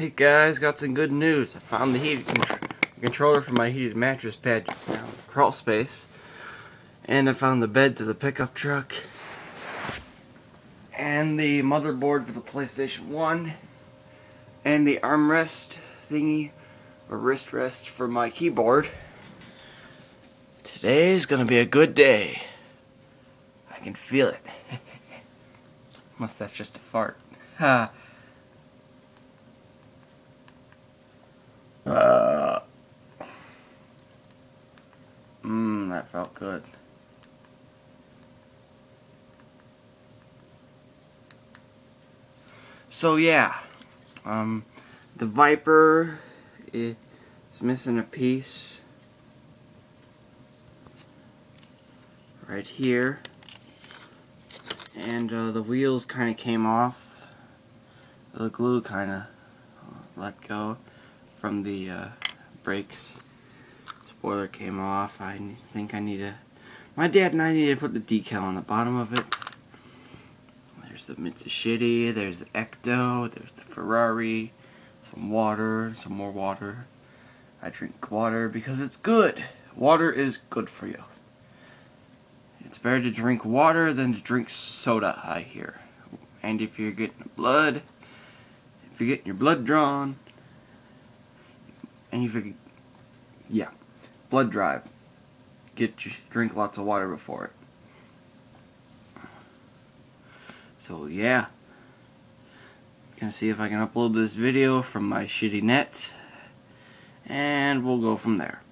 Hey guys, got some good news. I found the heated con controller for my heated mattress pad just now in crawl space. And I found the bed to the pickup truck. And the motherboard for the PlayStation 1. And the armrest thingy, or wrist rest for my keyboard. Today's gonna be a good day. I can feel it. Unless that's just a fart. That felt good. So yeah, um, the Viper is missing a piece right here, and uh, the wheels kind of came off. The glue kind of let go from the uh, brakes. Spoiler came off. I think I need to. My dad and I need to put the decal on the bottom of it. There's the Mitsubishi, there's the Ecto, there's the Ferrari, some water, some more water. I drink water because it's good. Water is good for you. It's better to drink water than to drink soda, I hear. And if you're getting blood, if you're getting your blood drawn, and you yeah, blood drive. Get you drink lots of water before it. So yeah, gonna see if I can upload this video from my shitty net, and we'll go from there.